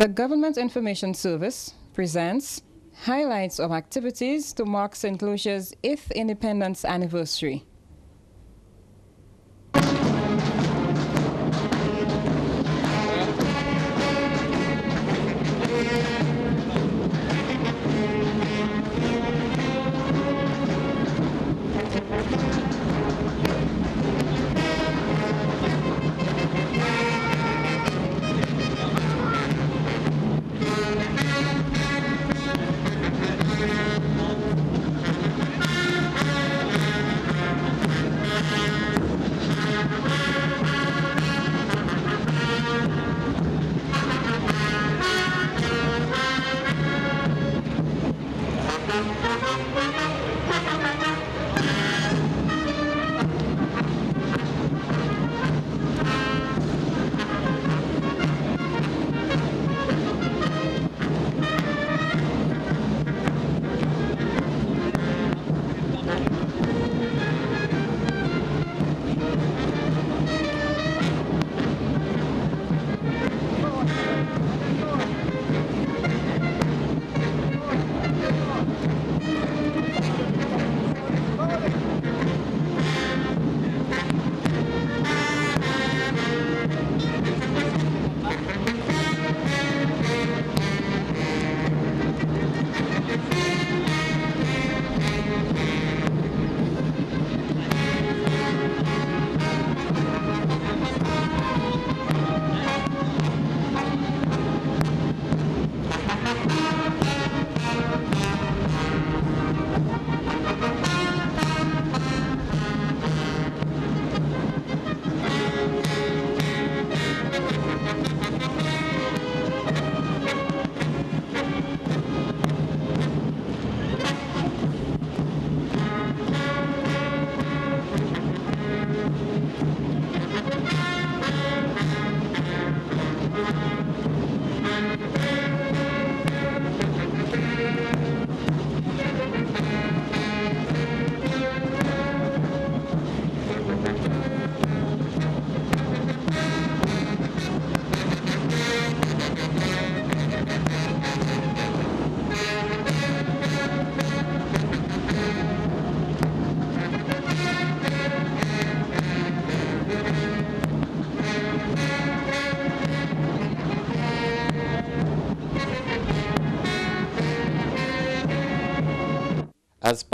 The Government Information Service presents highlights of activities to mark St. Lucia's 8th independence anniversary.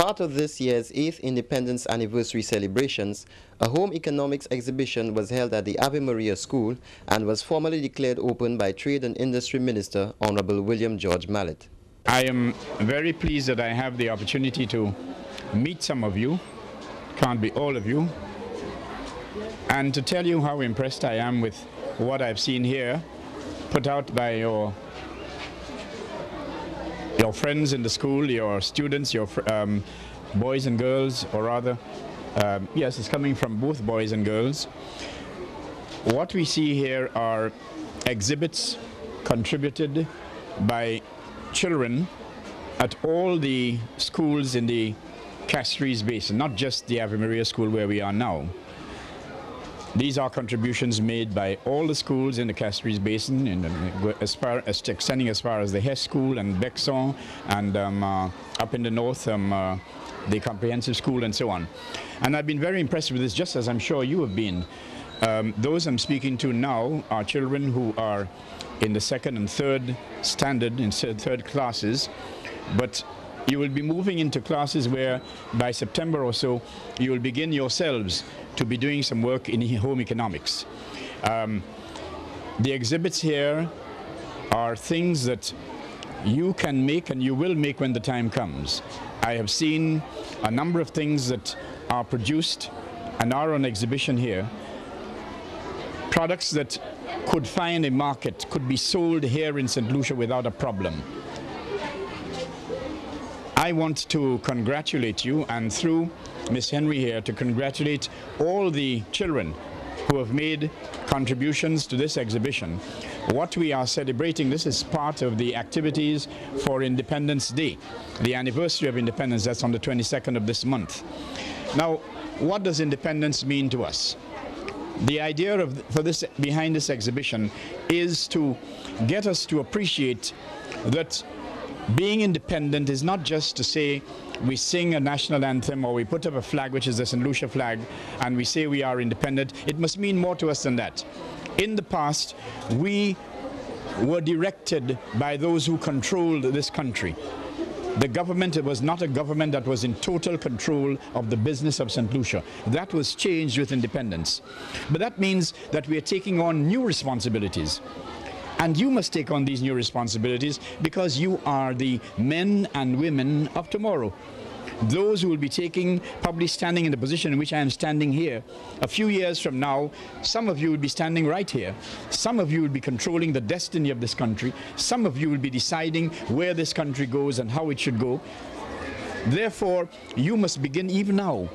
Part of this year's 8th Independence Anniversary celebrations, a home economics exhibition was held at the Ave Maria School and was formally declared open by Trade and Industry Minister Honorable William George Mallet. I am very pleased that I have the opportunity to meet some of you, can't be all of you, and to tell you how impressed I am with what I've seen here put out by your your friends in the school, your students, your um, boys and girls, or rather, um, yes, it's coming from both boys and girls. What we see here are exhibits contributed by children at all the schools in the Castries Basin, not just the Ave Maria School where we are now. These are contributions made by all the schools in the Castries Basin, in the, as far as extending as far as the Hess School and Bexon, and um, uh, up in the north, um, uh, the Comprehensive School, and so on. And I've been very impressed with this, just as I'm sure you have been. Um, those I'm speaking to now are children who are in the second and third standard, in third classes, but you will be moving into classes where by September or so you will begin yourselves to be doing some work in home economics. Um, the exhibits here are things that you can make and you will make when the time comes. I have seen a number of things that are produced and are on exhibition here. Products that could find a market, could be sold here in St. Lucia without a problem. I want to congratulate you and through Miss Henry here to congratulate all the children who have made contributions to this exhibition. What we are celebrating, this is part of the activities for Independence Day, the anniversary of independence, that's on the 22nd of this month. Now, what does independence mean to us? The idea of for this behind this exhibition is to get us to appreciate that being independent is not just to say we sing a national anthem or we put up a flag which is the St. Lucia flag and we say we are independent. It must mean more to us than that. In the past, we were directed by those who controlled this country. The government it was not a government that was in total control of the business of St. Lucia. That was changed with independence. But that means that we are taking on new responsibilities. And you must take on these new responsibilities because you are the men and women of tomorrow. Those who will be taking, probably standing in the position in which I am standing here, a few years from now, some of you will be standing right here. Some of you will be controlling the destiny of this country. Some of you will be deciding where this country goes and how it should go. Therefore, you must begin even now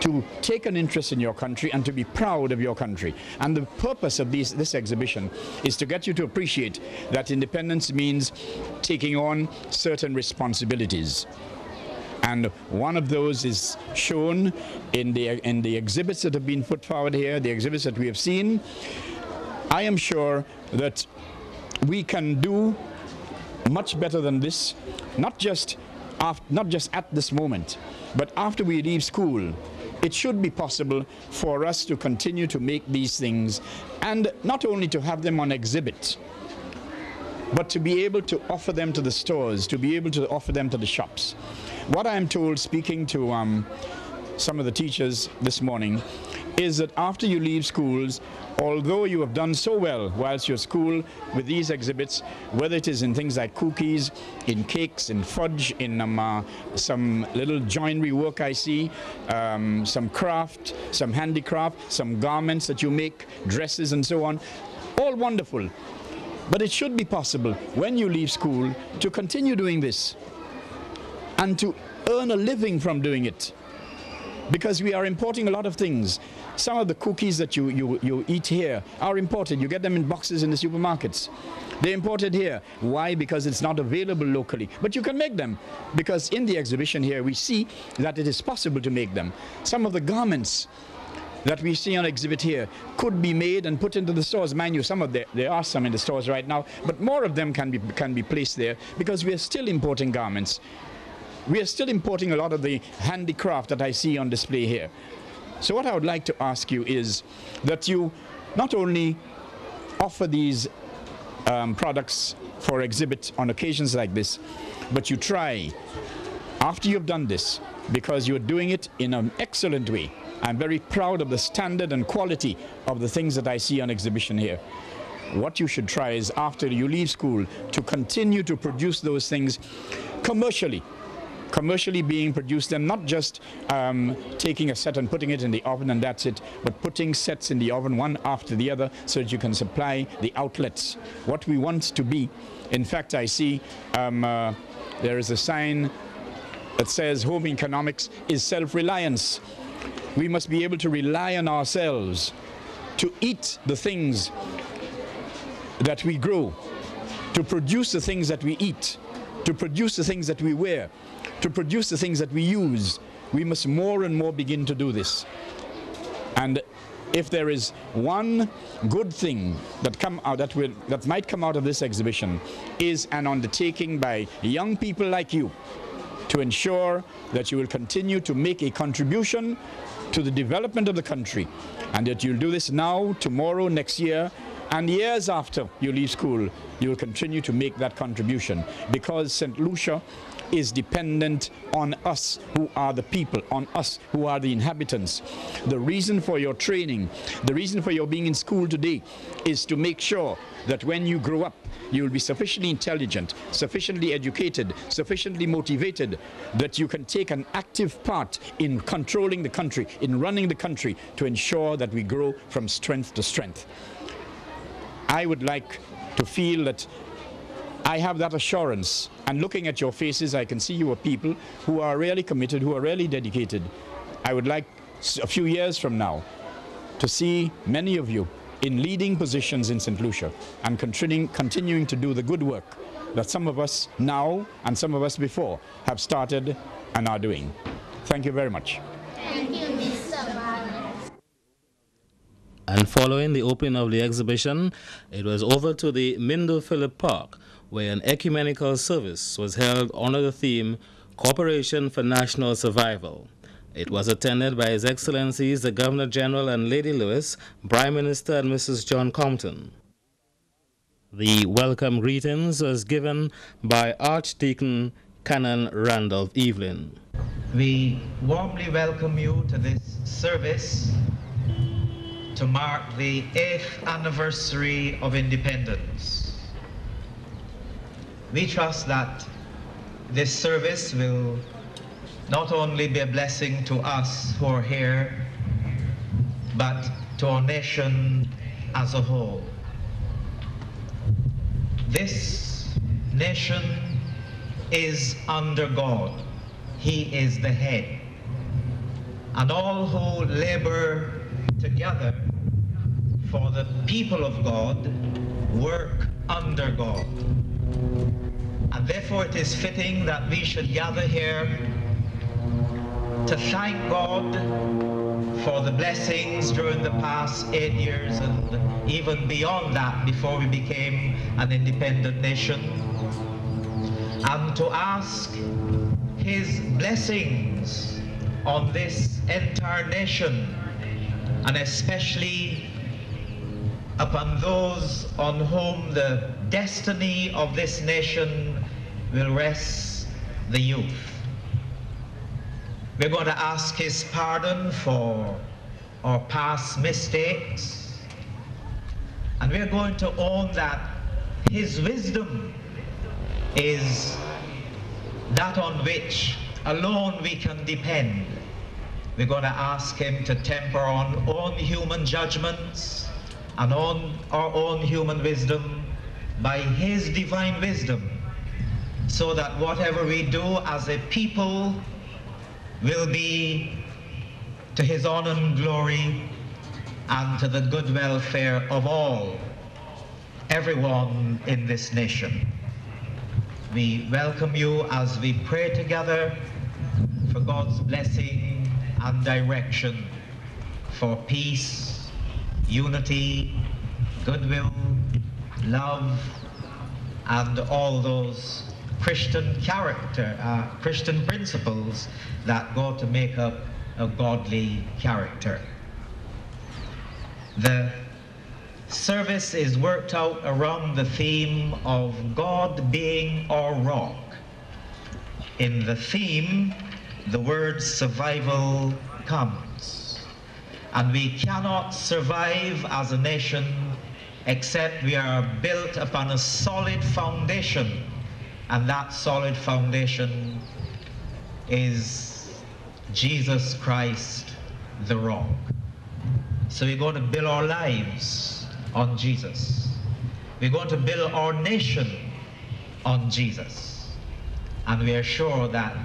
to take an interest in your country and to be proud of your country. And the purpose of these, this exhibition is to get you to appreciate that independence means taking on certain responsibilities. And one of those is shown in the, in the exhibits that have been put forward here, the exhibits that we have seen. I am sure that we can do much better than this, not just, after, not just at this moment, but after we leave school, it should be possible for us to continue to make these things and not only to have them on exhibit, but to be able to offer them to the stores, to be able to offer them to the shops. What I'm told, speaking to um, some of the teachers this morning, is that after you leave schools, although you have done so well whilst you're at school with these exhibits, whether it is in things like cookies, in cakes, in fudge, in um, uh, some little joinery work I see, um, some craft, some handicraft, some garments that you make, dresses and so on, all wonderful. But it should be possible when you leave school to continue doing this and to earn a living from doing it because we are importing a lot of things. Some of the cookies that you, you, you eat here are imported. You get them in boxes in the supermarkets. They're imported here. Why? Because it's not available locally. But you can make them because in the exhibition here we see that it is possible to make them. Some of the garments that we see on exhibit here could be made and put into the stores. Mind you, some of the, there are some in the stores right now, but more of them can be, can be placed there because we are still importing garments. We are still importing a lot of the handicraft that I see on display here. So what I would like to ask you is that you not only offer these um, products for exhibit on occasions like this, but you try, after you've done this, because you're doing it in an excellent way. I'm very proud of the standard and quality of the things that I see on exhibition here. What you should try is after you leave school to continue to produce those things commercially commercially being produced and not just um, taking a set and putting it in the oven and that's it, but putting sets in the oven one after the other so that you can supply the outlets. What we want to be, in fact, I see um, uh, there is a sign that says home economics is self-reliance. We must be able to rely on ourselves to eat the things that we grow, to produce the things that we eat, to produce the things that we wear, to produce the things that we use, we must more and more begin to do this. And if there is one good thing that come out that will that might come out of this exhibition is an undertaking by young people like you to ensure that you will continue to make a contribution to the development of the country and that you'll do this now, tomorrow, next year, and years after you leave school, you will continue to make that contribution because St. Lucia is dependent on us who are the people, on us who are the inhabitants. The reason for your training, the reason for your being in school today is to make sure that when you grow up, you will be sufficiently intelligent, sufficiently educated, sufficiently motivated that you can take an active part in controlling the country, in running the country to ensure that we grow from strength to strength. I would like to feel that I have that assurance. And looking at your faces, I can see you are people who are really committed, who are really dedicated. I would like a few years from now to see many of you in leading positions in St. Lucia and continuing, continuing to do the good work that some of us now and some of us before have started and are doing. Thank you very much. Thank you, Mr. And following the opening of the exhibition, it was over to the Mindoo Phillip Park, where an ecumenical service was held under the theme Cooperation for National Survival. It was attended by His Excellencies the Governor General and Lady Lewis, Prime Minister and Mrs. John Compton. The welcome greetings was given by Archdeacon Canon Randolph Evelyn. We warmly welcome you to this service to mark the 8th anniversary of independence. We trust that this service will not only be a blessing to us who are here, but to our nation as a whole. This nation is under God. He is the head. And all who labor together for the people of God work under God. And therefore it is fitting that we should gather here to thank God for the blessings during the past eight years and even beyond that before we became an independent nation. And to ask his blessings on this entire nation and especially upon those on whom the destiny of this nation will rest the youth. We're going to ask his pardon for our past mistakes. And we're going to own that his wisdom is that on which alone we can depend. We're going to ask him to temper our own human judgments and on our own human wisdom by his divine wisdom so that whatever we do as a people will be to his honor and glory and to the good welfare of all, everyone in this nation. We welcome you as we pray together for God's blessing and direction for peace, unity, goodwill, love, and all those Christian character, uh, Christian principles that go to make up a godly character. The service is worked out around the theme of God being our rock. In the theme, the word survival comes. And we cannot survive as a nation except we are built upon a solid foundation and that solid foundation is Jesus Christ, the rock. So we're going to build our lives on Jesus. We're going to build our nation on Jesus. And we are sure that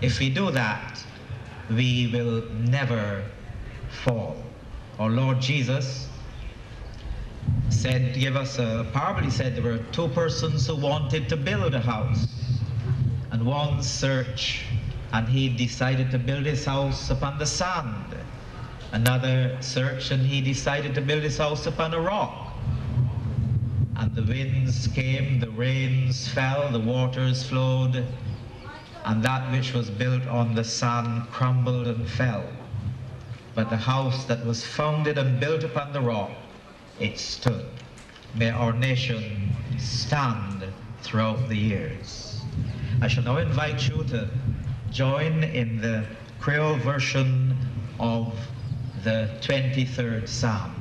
if we do that, we will never fall. Our Lord Jesus said, give us a parable. He said there were two persons who wanted to build a house. And one searched, and he decided to build his house upon the sand. Another searched, and he decided to build his house upon a rock. And the winds came, the rains fell, the waters flowed, and that which was built on the sand crumbled and fell. But the house that was founded and built upon the rock it stood. May our nation stand throughout the years. I shall now invite you to join in the Creole version of the 23rd Psalm.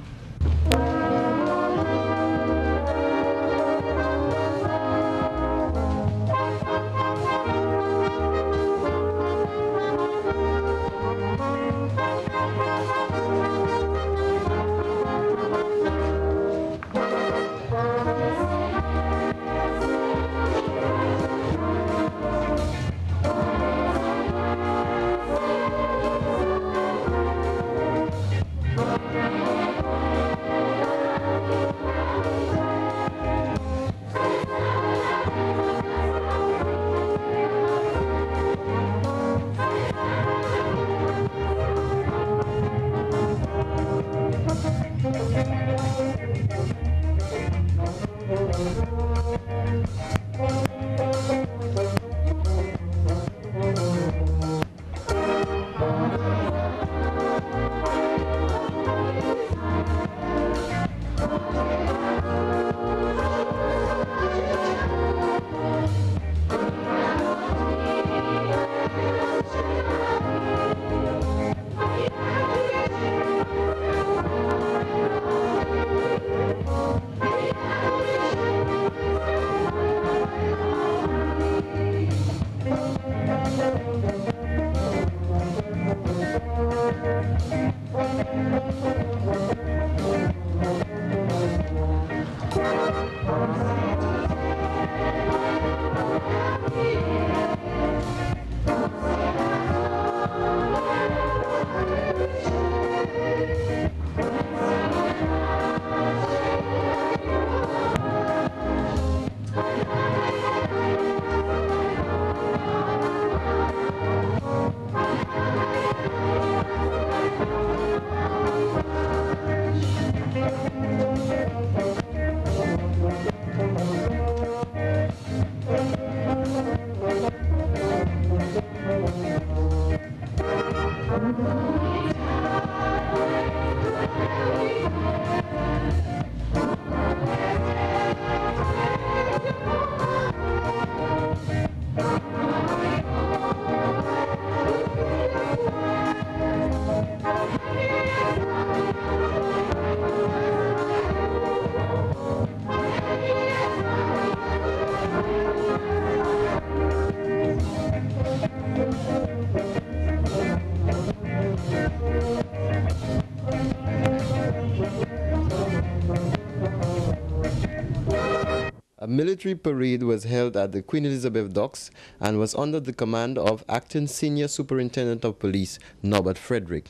Military parade was held at the Queen Elizabeth Docks and was under the command of Acting Senior Superintendent of Police Norbert Frederick.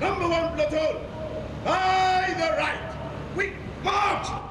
Number one platoon, by the right. March!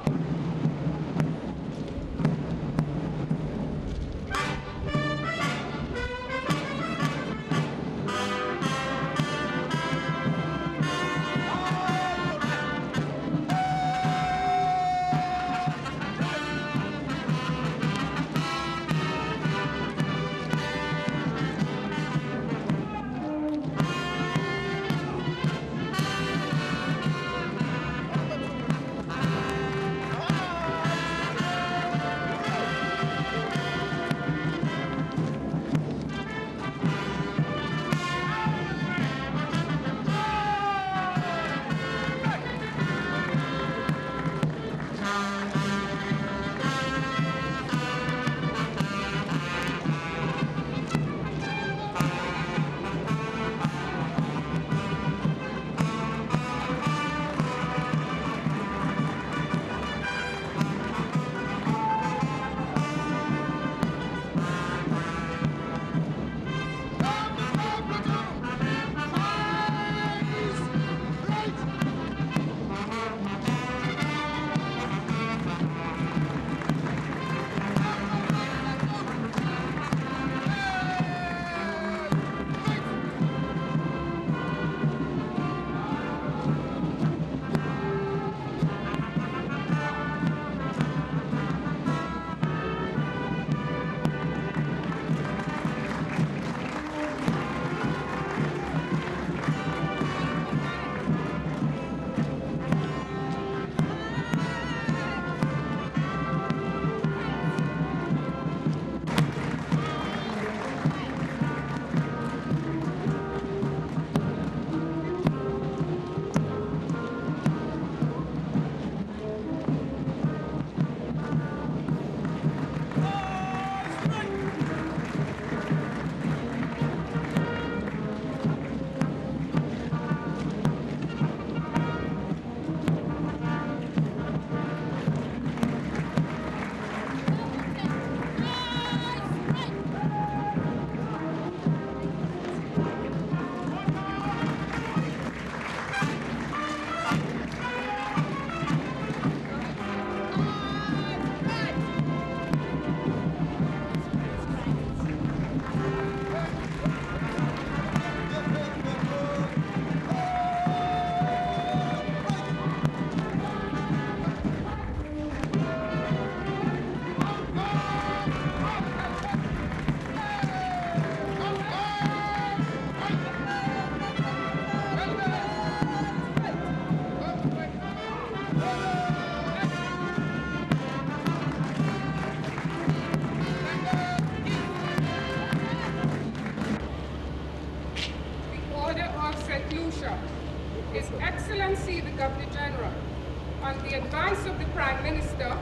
Advice of the Prime Minister,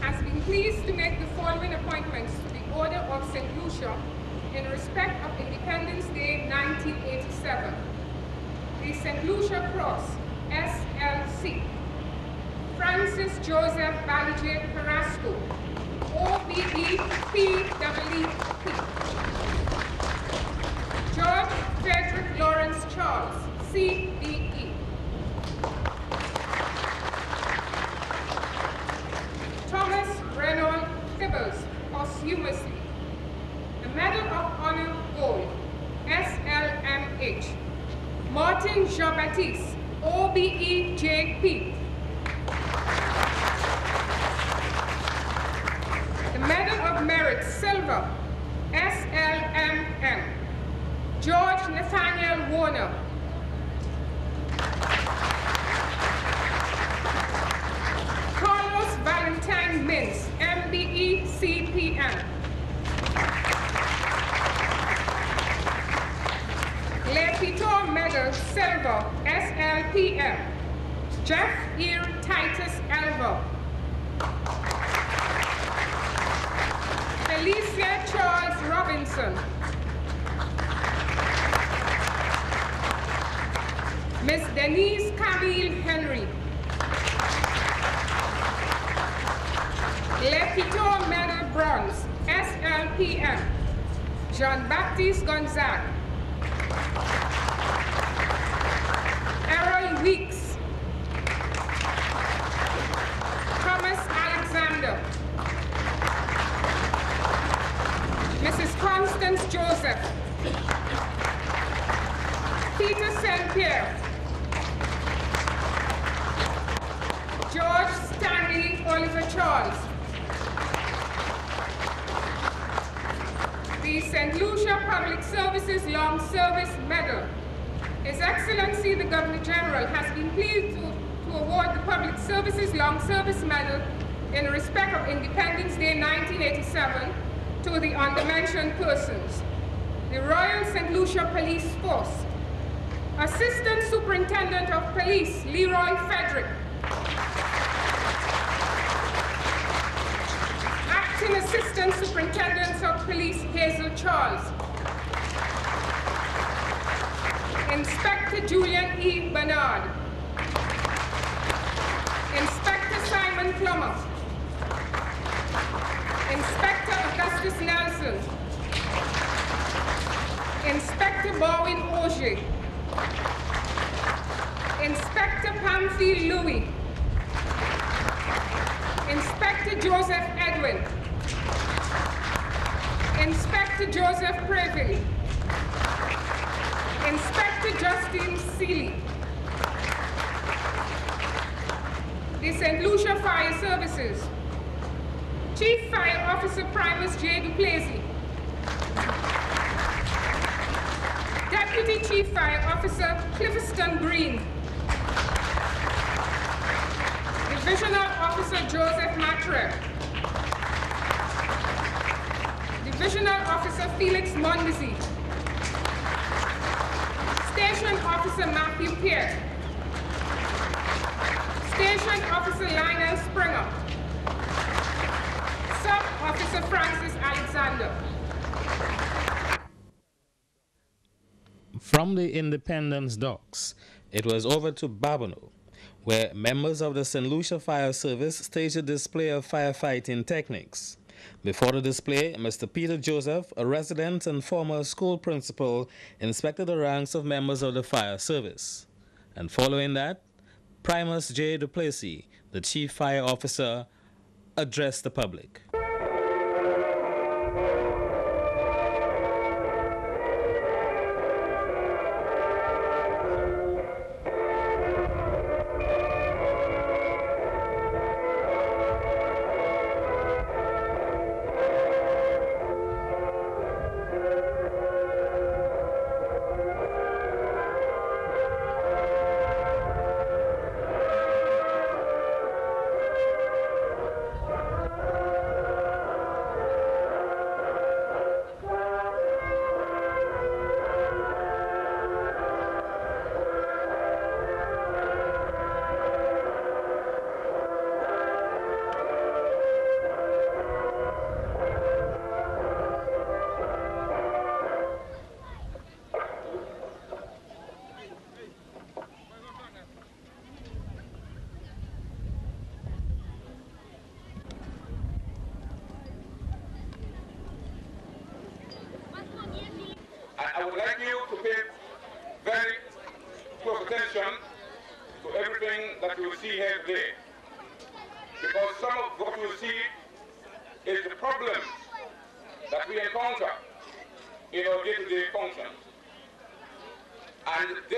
has been pleased to make the following appointments to the Order of St. Lucia in respect of Independence Day 1987. The St. Lucia Cross, SLC. Francis Joseph Balijay Carrasco, OBE. George Frederick Lawrence Charles, CBE. Posthumously. The Medal of Honor Gold, SLMH. Martin Jean-Baptiste, OBE JP. Joseph. Peter St. Pierre. George Stanley Oliver Charles. The St. Lucia Public Services Long Service Medal. His Excellency the Governor General has been pleased to, to award the Public Services Long Service Medal in respect of Independence Day 1987 to the undermentioned persons. The Royal St. Lucia Police Force, Assistant Superintendent of Police Leroy Frederick, Acting Assistant Superintendent of Police Hazel Charles, Inspector Julian E. Bernard, Inspector Simon Plummer, Inspector Augustus Nelson, Inspector Bowen Auger, Inspector Pamphile Louis, Inspector Joseph Edwin, Inspector Joseph Preville, Inspector Justine Seeley, the St. Lucia Fire Services, Chief Fire Officer Primus J. Duplessis, Deputy Chief Fire Officer Cliffiston Green, Divisional Officer Joseph Matre, Divisional Officer Felix Mondesir, Station Officer Matthew Pearce, Station Officer Lionel Springer, Sub Officer Francis Alexander. From the Independence Docks, it was over to Babonneau, where members of the St. Lucia Fire Service staged a display of firefighting techniques. Before the display, Mr. Peter Joseph, a resident and former school principal, inspected the ranks of members of the fire service. And following that, Primus J. Duplessis, the chief fire officer, addressed the public. and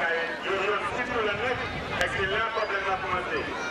Je vous remercie pour la lettre et que l'un problème a commencé.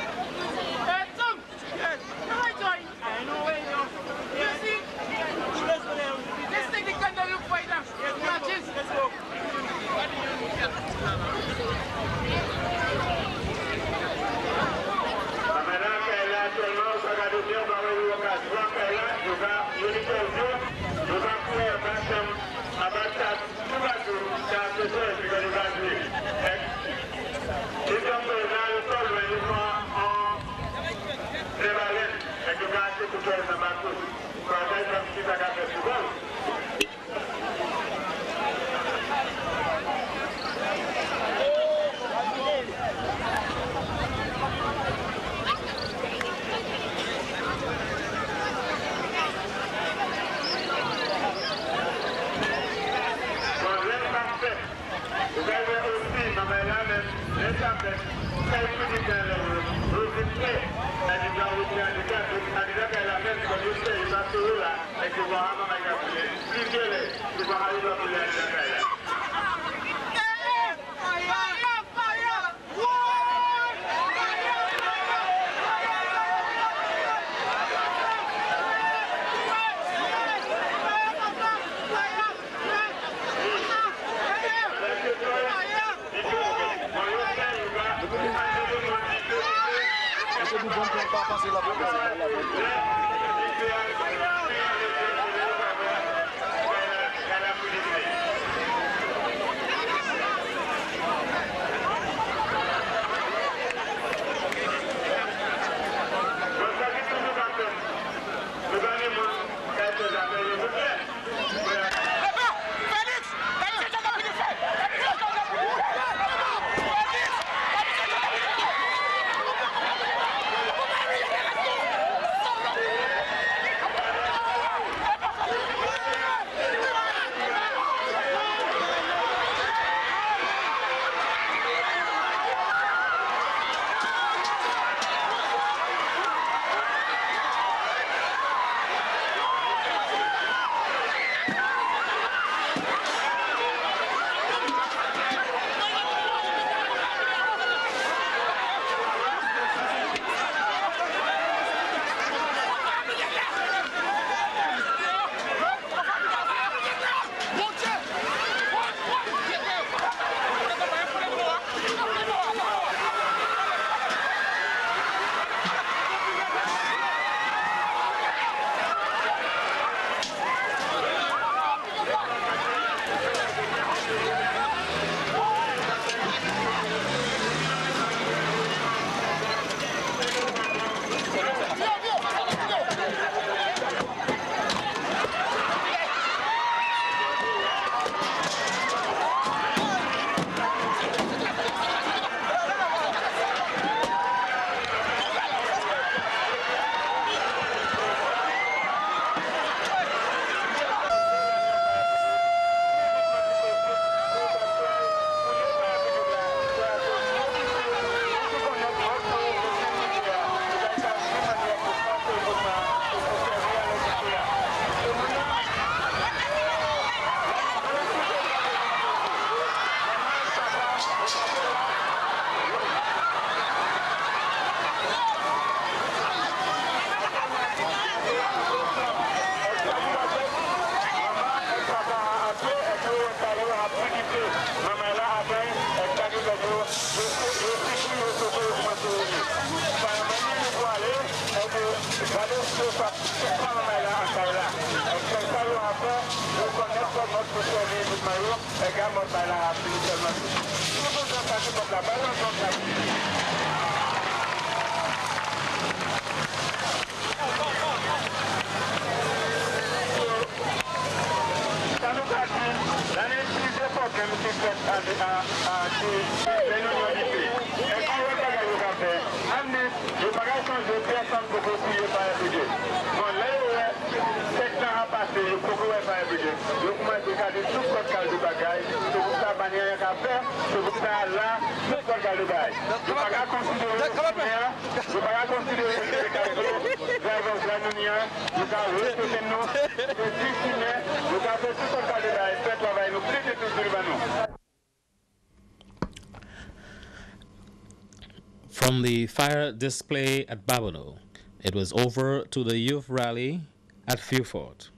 From the fire display at Babonneau, it was over to the youth rally at Vieux Fort.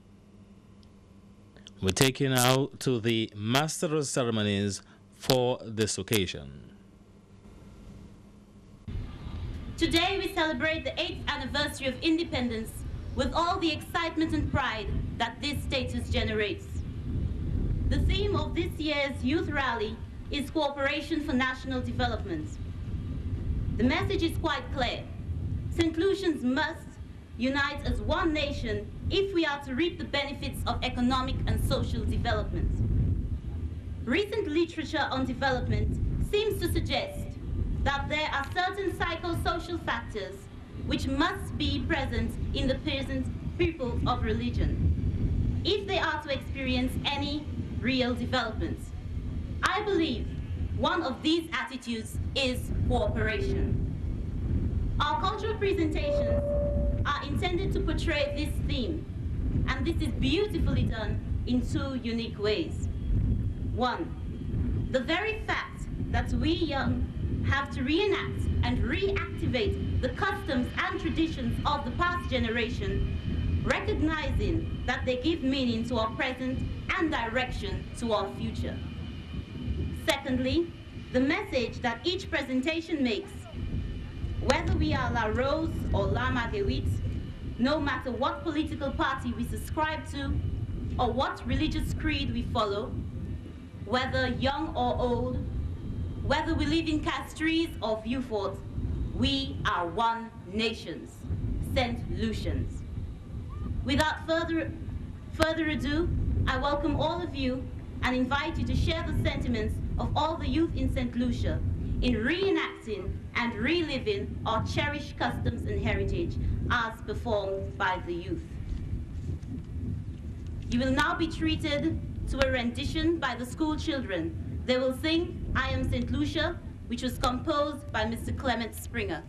We take you now to the Master of Ceremonies for this occasion. Today we celebrate the 8th anniversary of independence with all the excitement and pride that this status generates. The theme of this year's youth rally is cooperation for national development. The message is quite clear. St. Lucians must unite as one nation if we are to reap the benefits of economic and social development. Recent literature on development seems to suggest that there are certain psychosocial factors which must be present in the peasant people of religion if they are to experience any real development. I believe one of these attitudes is cooperation. Our cultural presentations are intended to portray this theme, and this is beautifully done in two unique ways. One, the very fact that we young have to reenact and reactivate the customs and traditions of the past generation, recognizing that they give meaning to our present and direction to our future. Secondly, the message that each presentation makes, whether we are La Rose or La Marguerite, no matter what political party we subscribe to or what religious creed we follow, whether young or old, whether we live in Castries or Vieux we are one nations, St. Lucians. Without further, further ado, I welcome all of you and invite you to share the sentiments of all the youth in St. Lucia in reenacting and reliving our cherished customs and heritage as performed by the youth. You will now be treated to a rendition by the school children they will sing I Am St. Lucia, which was composed by Mr. Clement Springer.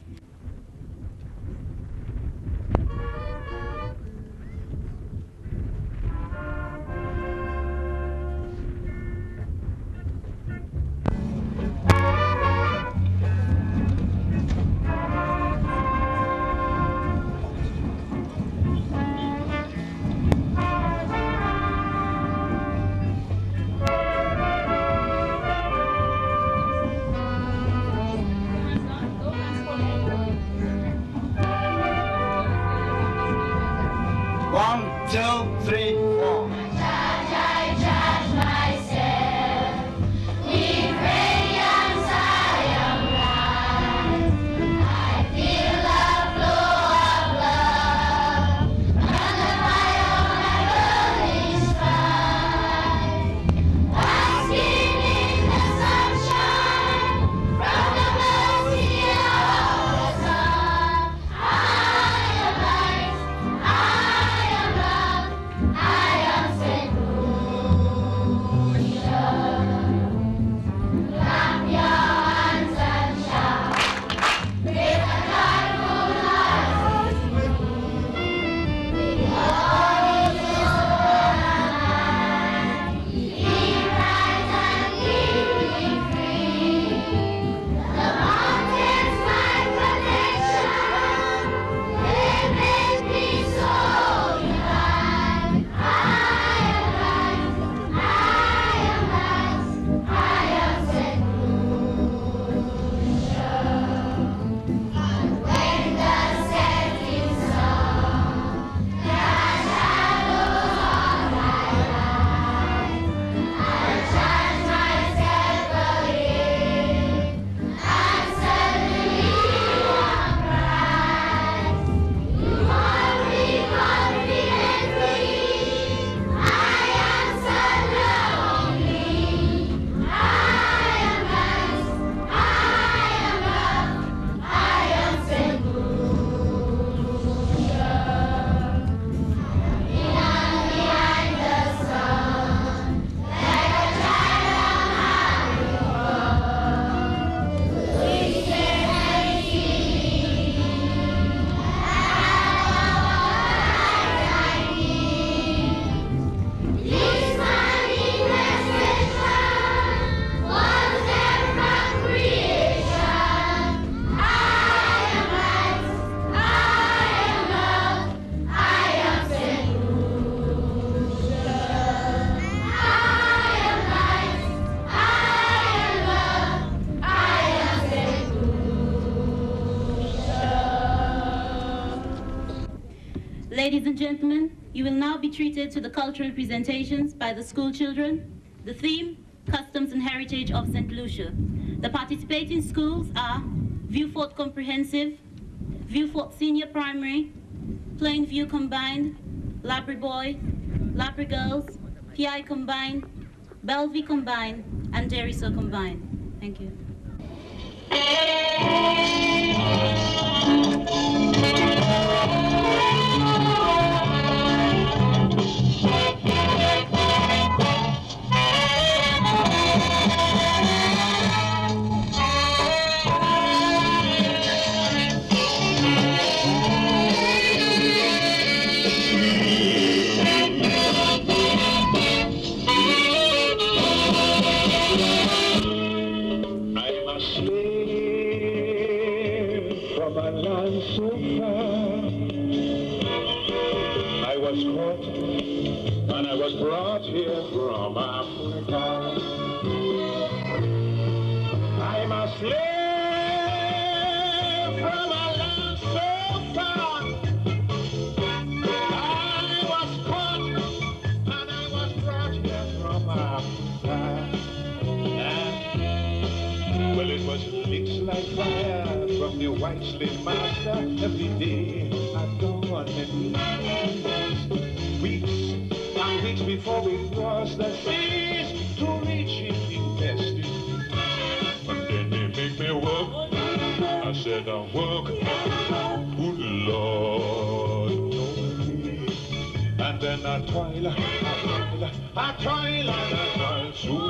Ladies and gentlemen, you will now be treated to the cultural presentations by the school children. The theme, Customs and Heritage of St. Lucia. The participating schools are Vieux Fort Comprehensive, Vieux Fort Senior Primary, Plainview Combined, Laborie Boy, Laborie Girls, PI Combined, Bellevue Combined, and Desruisseaux Combined. Thank you. Said I work. Good Lord. And then I toil, I toil, I toil, and I toil so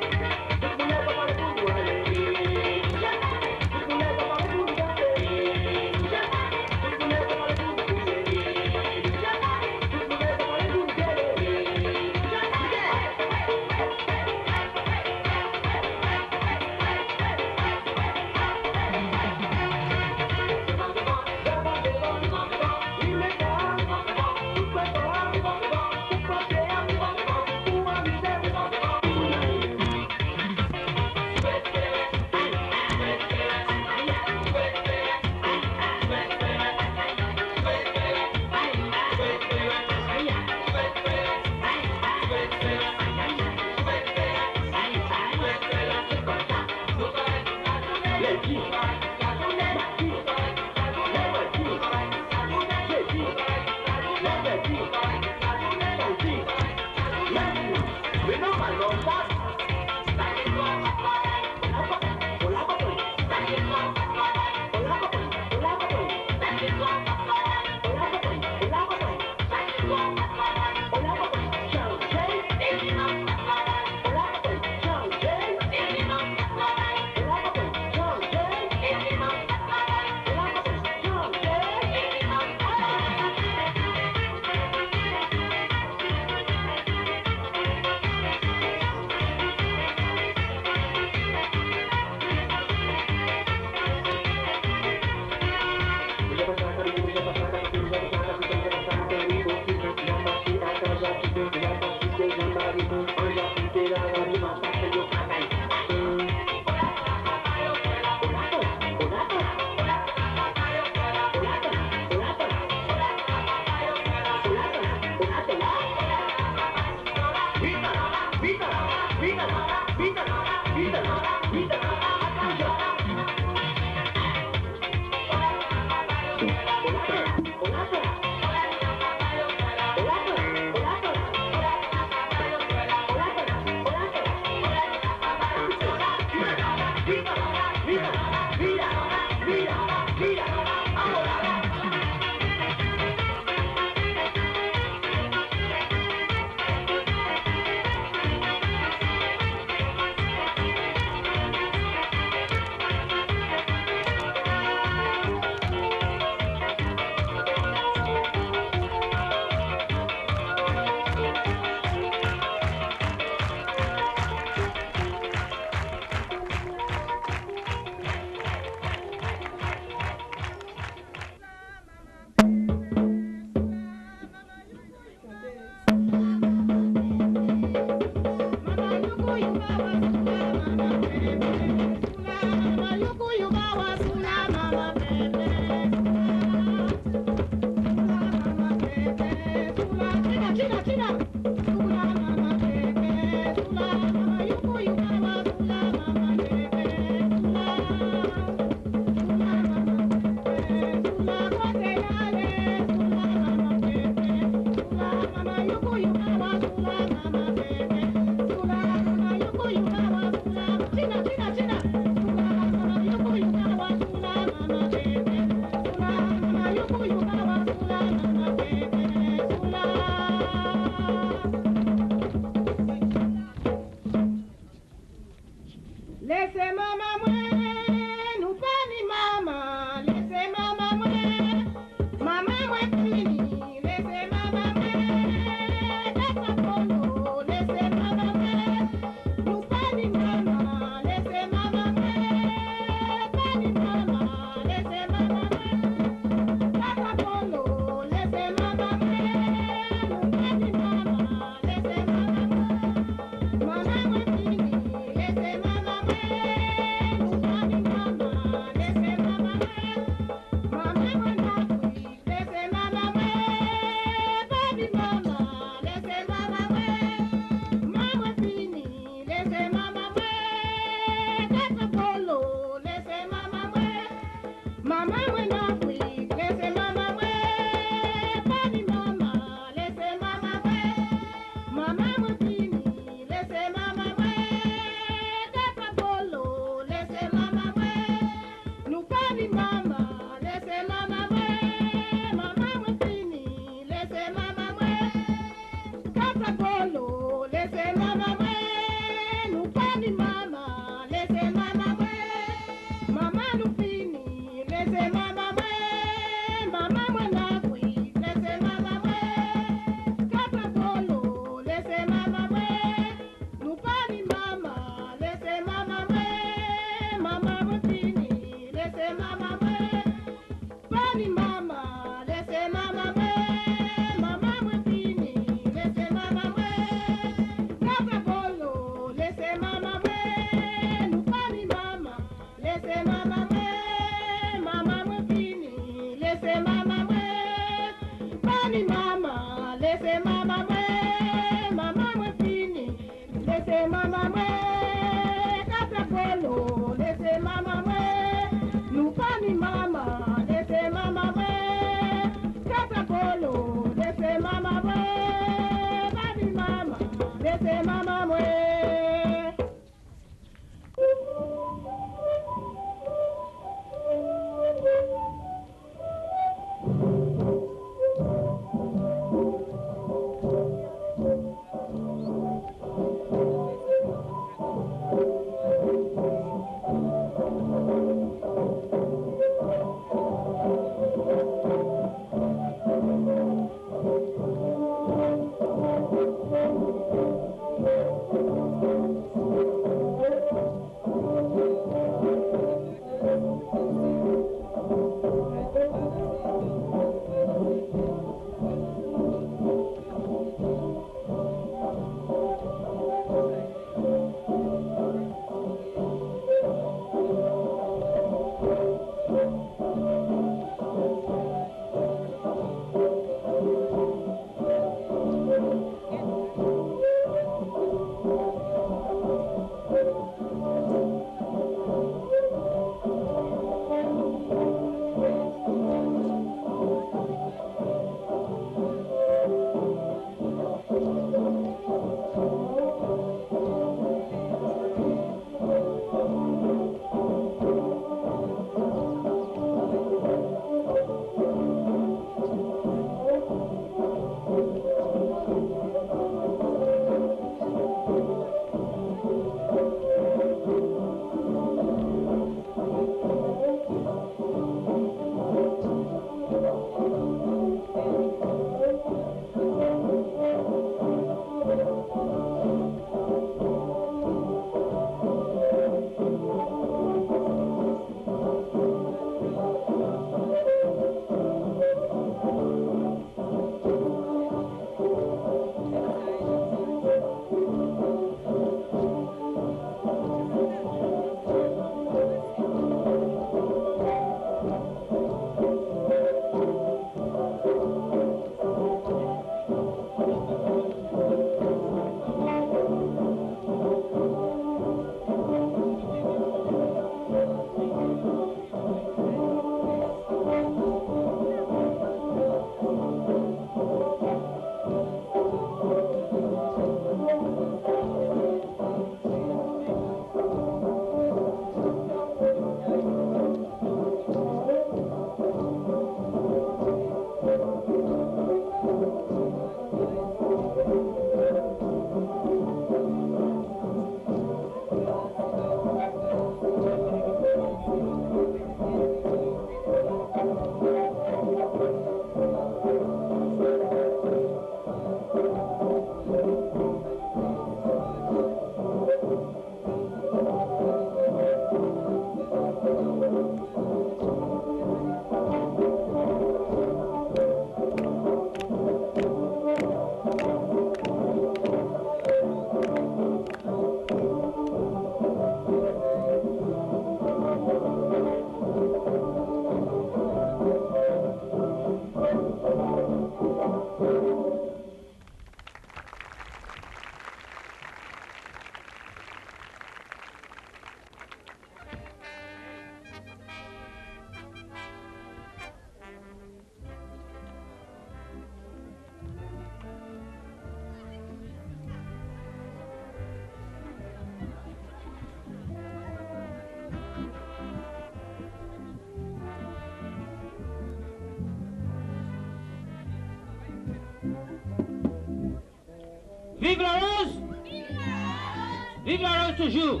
toujours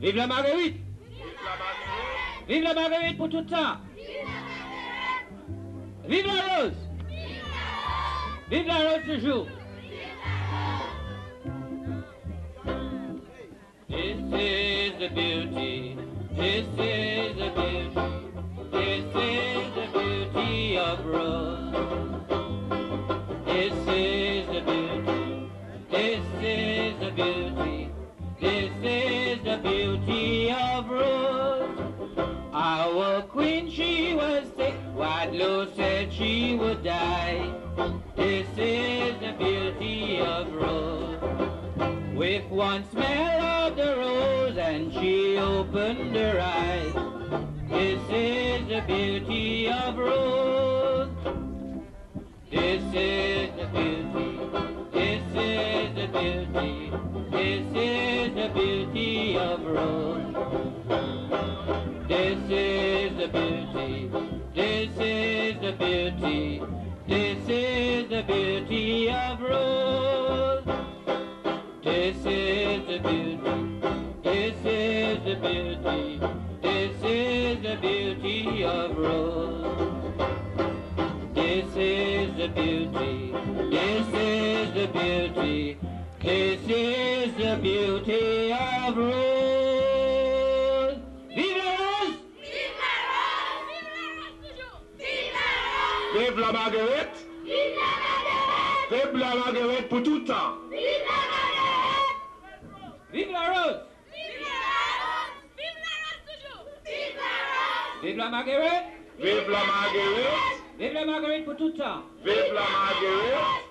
Vive la marguerite. Vive la marguerite pour tout ça. Vive la rose. Vive la rose toujours This is the beauty. This is the beauty. This is the beauty of rose Lord said she would die. This is the beauty of rose. With one smell of the rose and she opened her eyes. This is the beauty of rose. This is the beauty. This is the beauty. This is the beauty of rose. This is the beauty. This is the beauty this is the beauty of Rose. This is the beauty. This is the beauty. This is the beauty of Rose. This is the beauty. This is the beauty. This is the beauty of Rose. Vive la Marguerite! Vive la Marguerite pour tout le temps! Vive la Rose! Vive la Marguerite! Vive la Marguerite! Vive la Marguerite pour tout le temps! Vive la Marguerite! Margaret,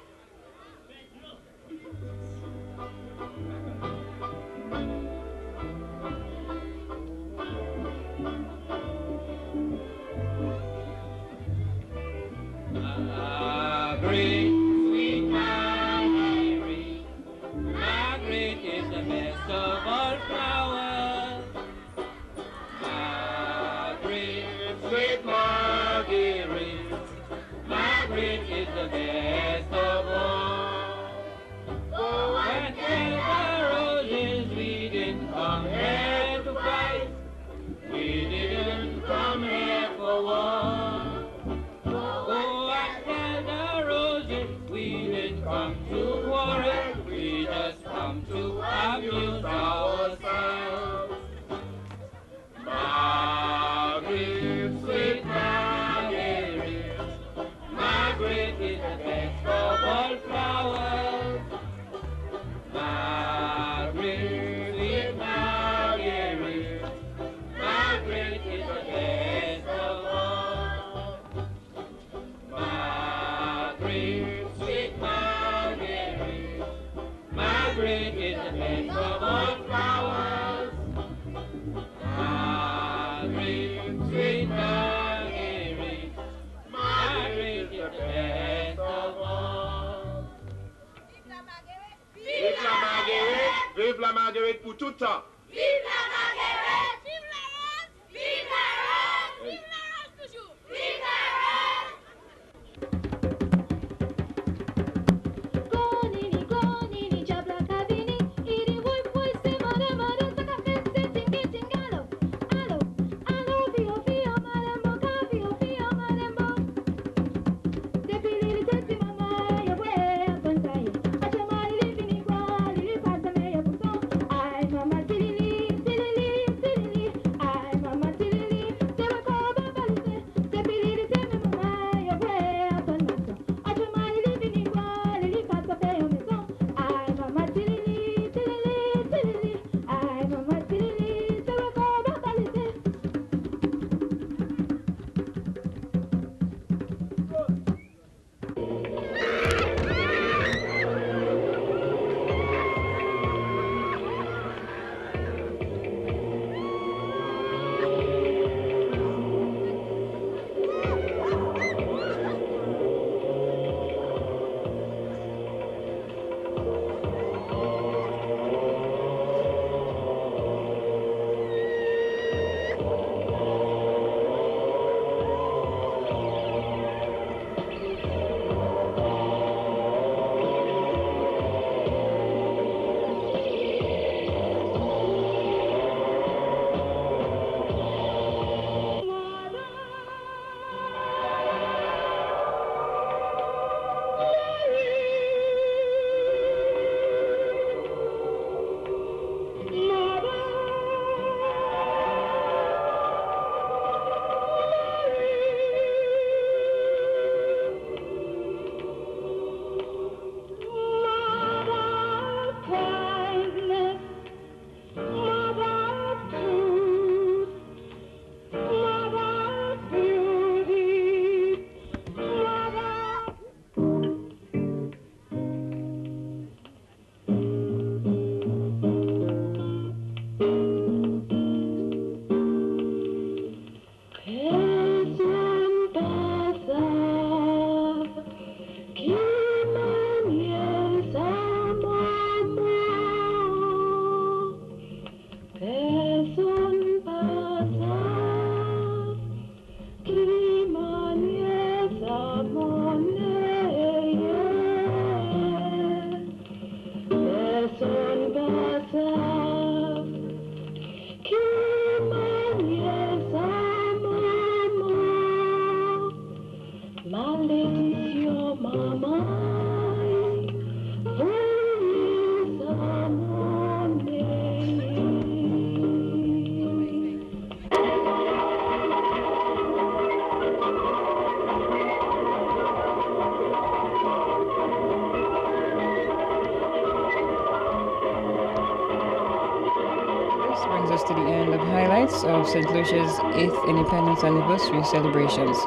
St. Lucia's 8th Independence Anniversary celebrations.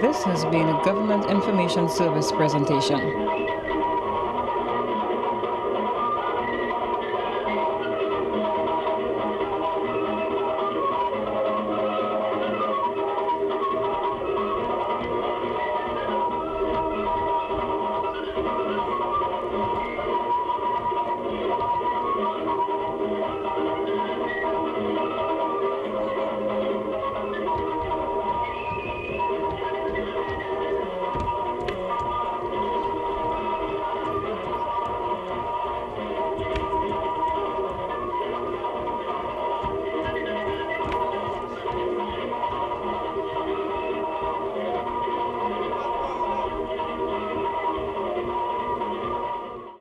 This has been a Government Information Service presentation.